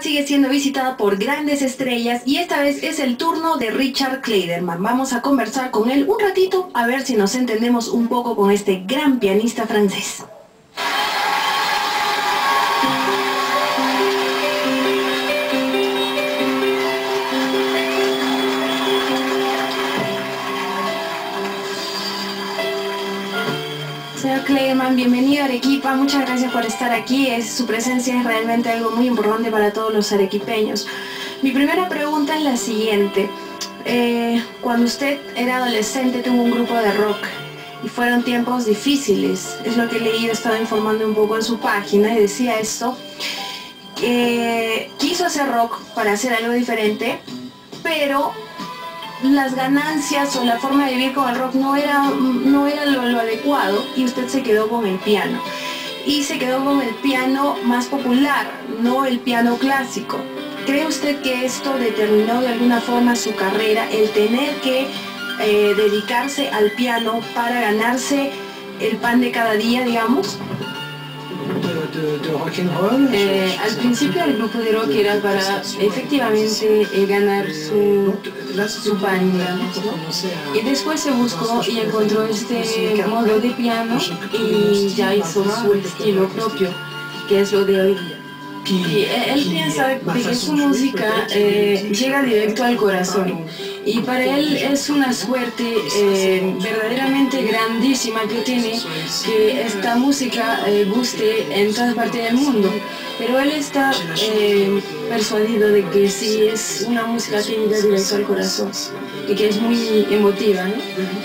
Sigue siendo visitada por grandes estrellas y esta vez es el turno de Richard Kleiderman. Vamos a conversar con él un ratito a ver si nos entendemos un poco con este gran pianista francés. Señor Kleiderman, bienvenido a Arequipa, muchas gracias por estar aquí, es, su presencia es realmente algo muy importante para todos los arequipeños. Mi primera pregunta es la siguiente, eh, cuando usted era adolescente tuvo un grupo de rock y fueron tiempos difíciles, es lo que he leído, he estado informando un poco en su página y decía esto, quiso hacer rock para hacer algo diferente, pero las ganancias o la forma de vivir con el rock no era, no era lo, adecuado y usted se quedó con el piano. Y se quedó con el piano más popular, no el piano clásico. ¿Cree usted que esto determinó de alguna forma su carrera, el tener que eh, dedicarse al piano para ganarse el pan de cada día, digamos? Eh, al principio el grupo de rock era para efectivamente eh, ganar su, su pan, Y después se buscó y encontró este modo de piano y ya hizo su estilo propio, que es lo de hoy. Y él piensa que su música eh, llega directo al corazón y para él es una suerte eh, verdaderamente grandísima que tiene que esta música eh, guste en toda parte del mundo. Pero él está persuadido de que sí es una música que llega directo al corazón y que es muy emotiva.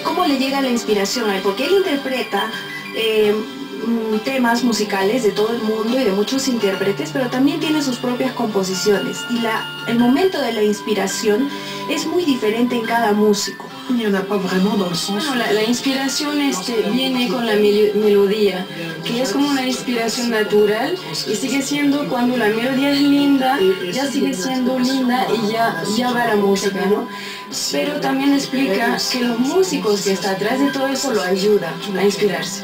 ¿Cómo le llega la inspiración a él? Porque él interpreta Mm, temas musicales de todo el mundo y de muchos intérpretes, pero también tiene sus propias composiciones y la, el momento de la inspiración es muy diferente en cada músico. La, inspiración este, viene con la melodía, que es como una inspiración natural y sigue siendo cuando la melodía es linda, ya sigue siendo linda y ya, ya va la música, ¿no? Pero también explica que los músicos que están atrás de todo eso lo ayudan a inspirarse.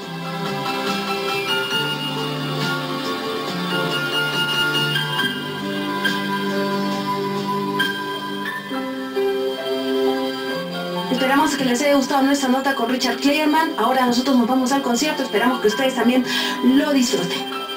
Esperamos que les haya gustado nuestra nota con Richard Clayerman. Ahora nosotros nos vamos al concierto. Esperamos que ustedes también lo disfruten.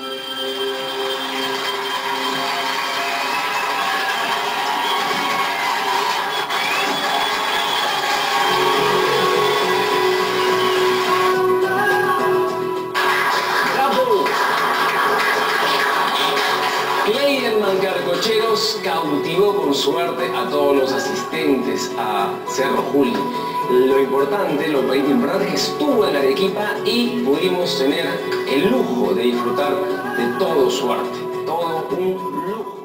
Clayderman Carcocheros cautivó con suerte a todos los asistentes a Cerro Juli. Lo importante, lo importante es que estuvo en Arequipa y pudimos tener el lujo de disfrutar de todo su arte. Todo un lujo.